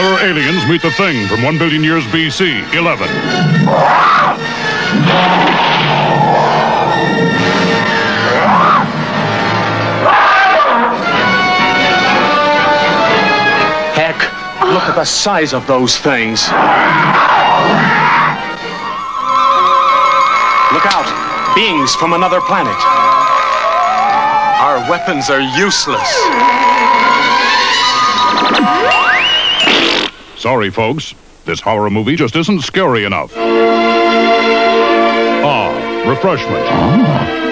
aliens meet the thing from 1 billion years BC, 11. Heck, look at the size of those things. Look out, beings from another planet. Our weapons are useless. Sorry, folks. This horror movie just isn't scary enough. Ah, refreshment.